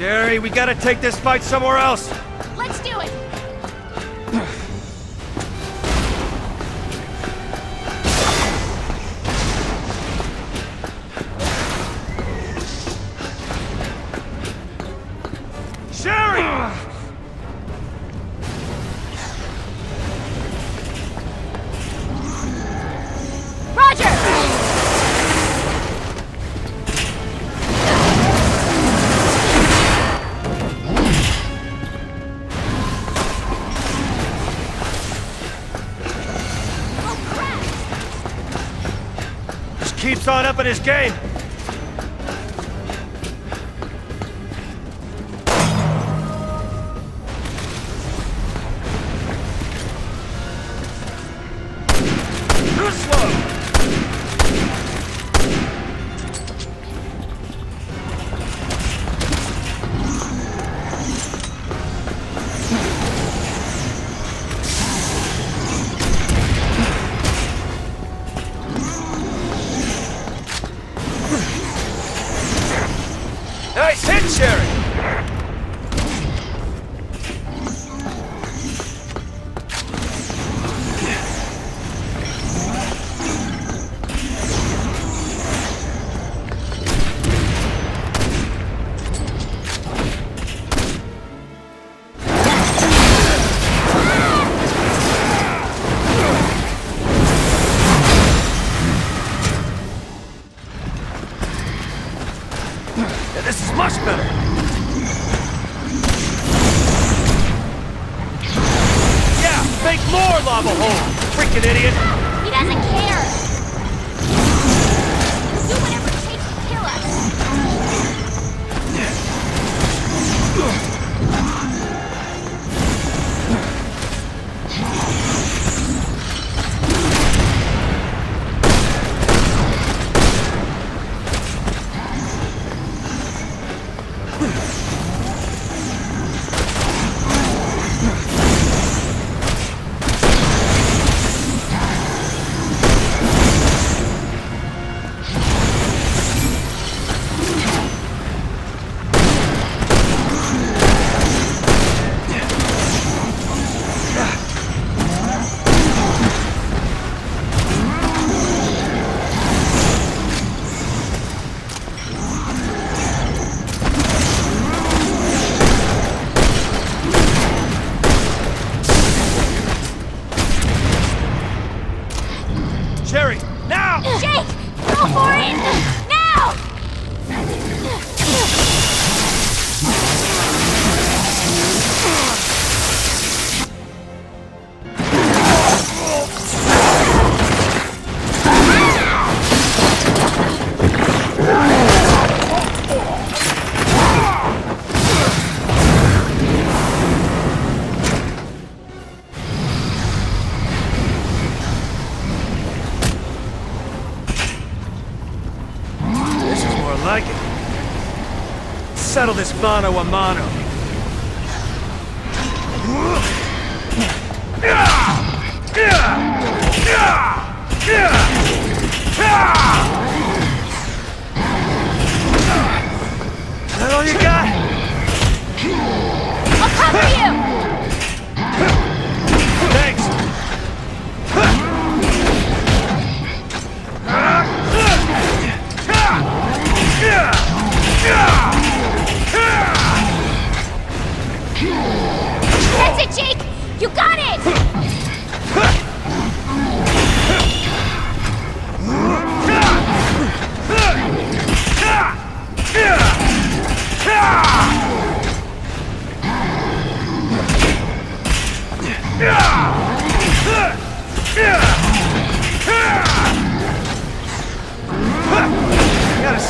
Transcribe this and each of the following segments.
Sherry, we gotta take this fight somewhere else. on up in his game. Century! settle this mano a mano. That all you got?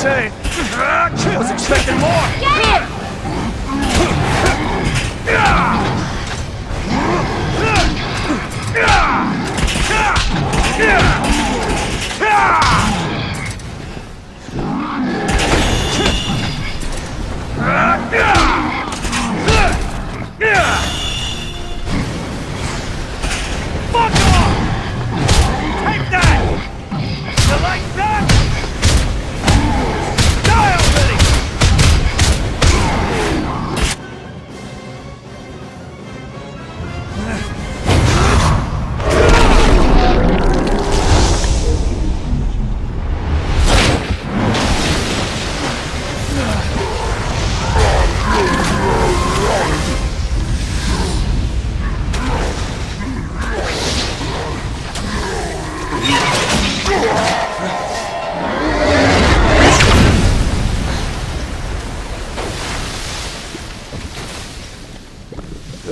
say. I was expecting more. Get him! Yeah!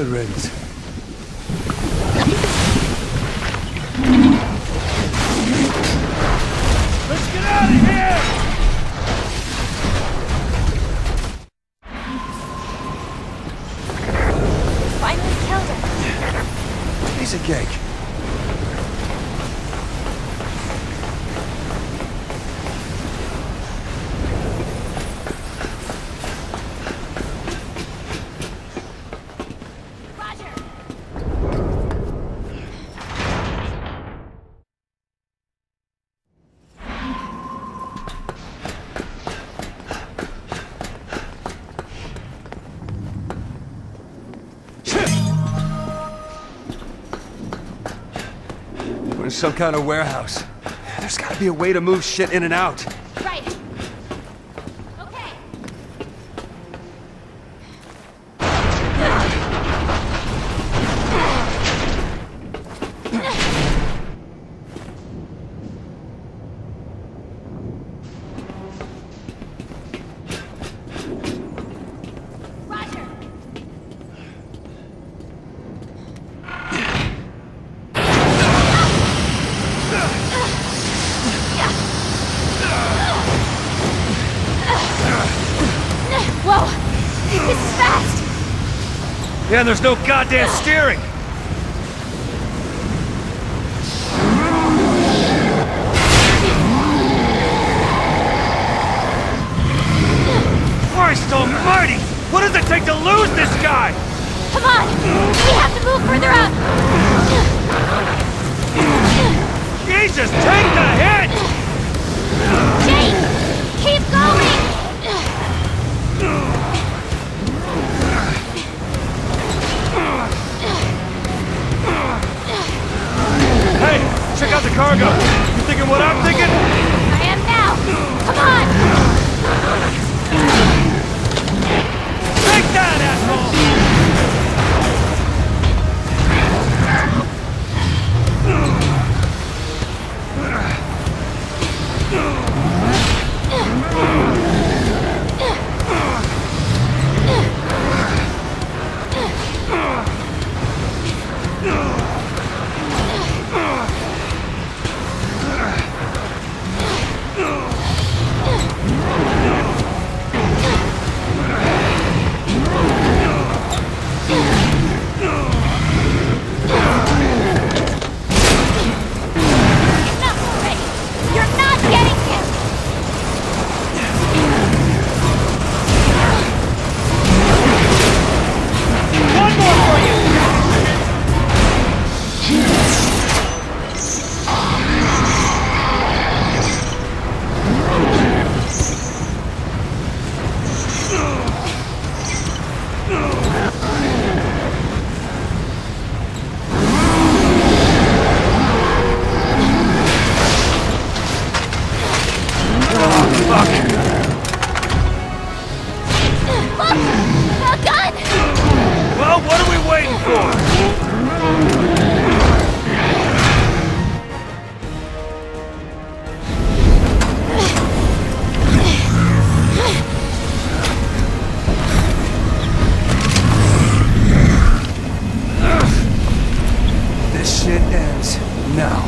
Good some kind of warehouse. There's gotta be a way to move shit in and out. Yeah, there's no goddamn steering! Christ almighty! What does it take to lose this guy? Come on! We have to move further out! Jesus, take the hit! Jake! Keep going! Out the cargo. You thinking what I'm thinking? Now.